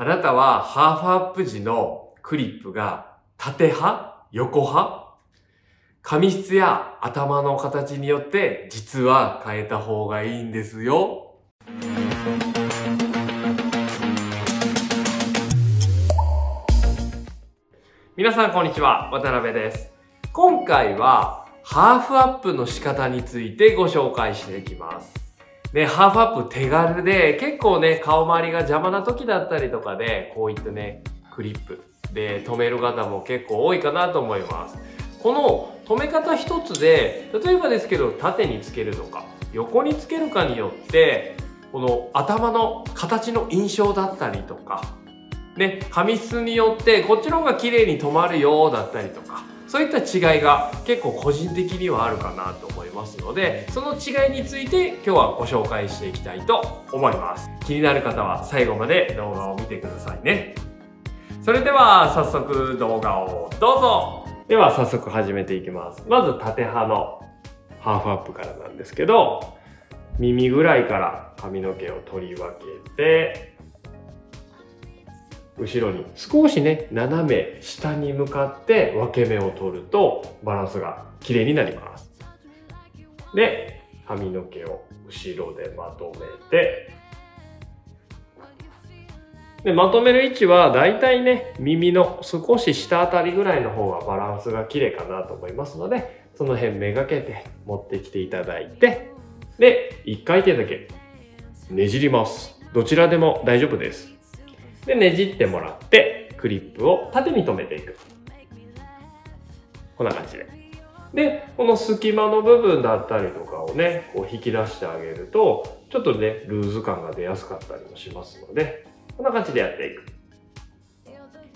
あなたはハーフアップ時のクリップが縦派横派髪質や頭の形によって実は変えた方がいいんですよ。皆さんこんにちは、渡辺です。今回はハーフアップの仕方についてご紹介していきます。ね、ハーフアップ手軽で結構ね、顔周りが邪魔な時だったりとかで、こういったね、クリップで止める方も結構多いかなと思います。この止め方一つで、例えばですけど、縦につけるのか、横につけるかによって、この頭の形の印象だったりとか、ね、髪質によってこっちの方が綺麗に止まるよだったりとか、そういった違いが結構個人的にはあるかなと思いますので、その違いについて今日はご紹介していきたいと思います。気になる方は最後まで動画を見てくださいね。それでは早速動画をどうぞでは早速始めていきます。まず縦派のハーフアップからなんですけど、耳ぐらいから髪の毛を取り分けて、後ろに。少しね斜め下に向かって分け目を取るとバランスが綺麗になります。で髪の毛を後ろでまとめて。でまとめる位置はだいたいね耳の少し下あたりぐらいの方がバランスが綺麗かなと思いますのでその辺めがけて持ってきていただいて。で1回転だけねじります。どちらでも大丈夫です。で、ねじってもらって、クリップを縦に留めていく。こんな感じで。で、この隙間の部分だったりとかをね、こう引き出してあげると、ちょっとね、ルーズ感が出やすかったりもしますので、こんな感じでやっていく。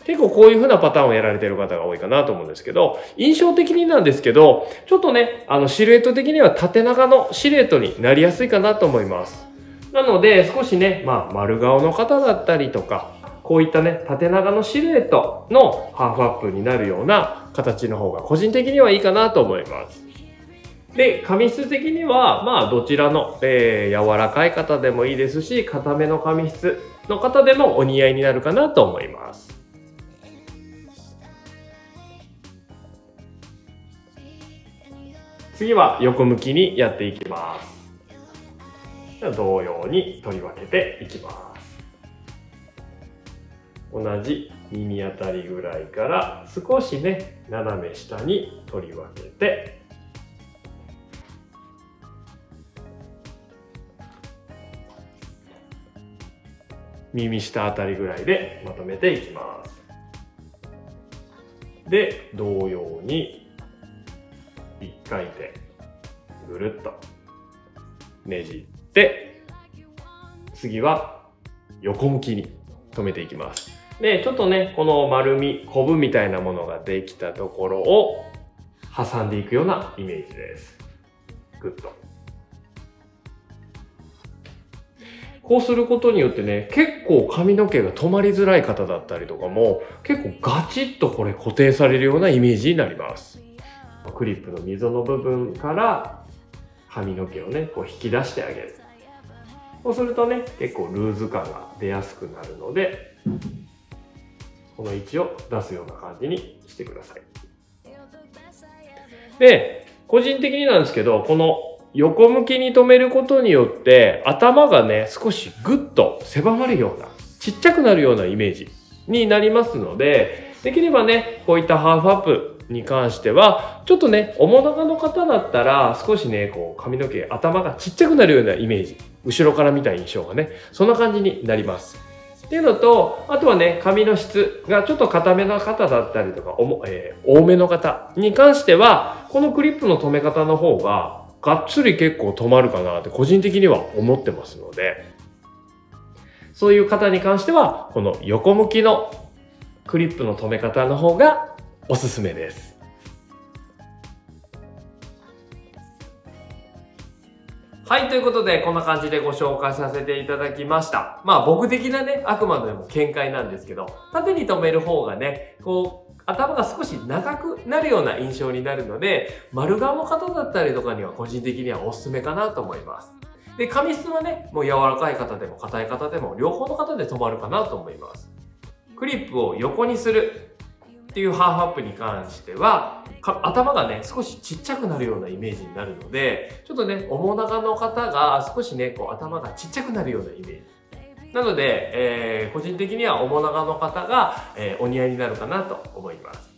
結構こういう風なパターンをやられてる方が多いかなと思うんですけど、印象的になんですけど、ちょっとね、あのシルエット的には縦長のシルエットになりやすいかなと思います。なので、少しね、まあ、丸顔の方だったりとか、こういったね、縦長のシルエットのハーフアップになるような形の方が個人的にはいいかなと思います。で、髪質的には、まあ、どちらの、えー柔らかい方でもいいですし、硬めの髪質の方でもお似合いになるかなと思います。次は横向きにやっていきます。同様に取り分けていきます。同じ耳あたりぐらいから少しね斜め下に取り分けて。耳下あたりぐらいでまとめていきます。で同様に1回転ぐるっとねじって次は横向きに止めていきます。でちょっとねこの丸みコブみたいなものができたところを挟んでいくようなイメージです。グッと。こうすることによってね結構髪の毛が止まりづらい方だったりとかも結構ガチッとこれ固定されるようなイメージになります。クリップの溝の部分から髪の毛をねこう引き出してあげる。そうするとね結構ルーズ感が出やすくなるのでこの位置を出すような感じにしてください。で個人的になんですけどこの横向きに留めることによって頭がね少しグッと狭まるようなちっちゃくなるようなイメージになりますのでできればねこういったハーフアップに関してはちょっとね面長の方だったら少しねこう髪の毛頭がちっちゃくなるようなイメージ後ろから見た印象がねそんな感じになります。っていうのとあとはね髪の質がちょっと硬めな方だったりとかおも、えー多めの方に関してはこのクリップの留め方の方ががっつり結構止まるかなって個人的には思ってますのでそういう方に関してはこの横向きのクリップの留め方の方がおすすめです。はい、ということで、こんな感じでご紹介させていただきました。まあ僕的なね、あくまでも見解なんですけど、縦に留める方がね、こう、頭が少し長くなるような印象になるので、丸顔の方だったりとかには個人的にはおすすめかなと思います。で、髪質はね、もう柔らかい方でも硬い方でも両方の方で止まるかなと思います。クリップを横にするっていうハーフアップに関しては頭がね少しちっちゃくなるようなイメージになるのでちょっとね面長の方が少しねこう頭がちっちゃくなるようなイメージなので、えー、個人的には面長の方が、えー、お似合いになるかなと思います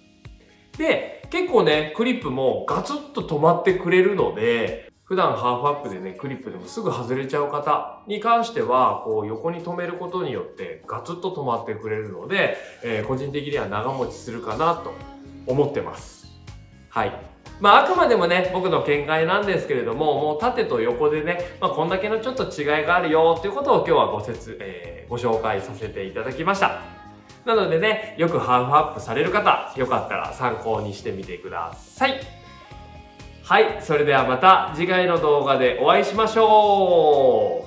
で結構ねクリップもガツッと止まってくれるので普段ハーフアップでね、クリップでもすぐ外れちゃう方に関しては、こう横に止めることによってガツッと止まってくれるので、えー、個人的には長持ちするかなと思ってます。はい。まあ、あくまでもね、僕の見解なんですけれども、もう縦と横でね、まあ、こんだけのちょっと違いがあるよっていうことを今日はご説、えー、ご紹介させていただきました。なのでね、よくハーフアップされる方、よかったら参考にしてみてください。はい、それではまた次回の動画でお会いしましょう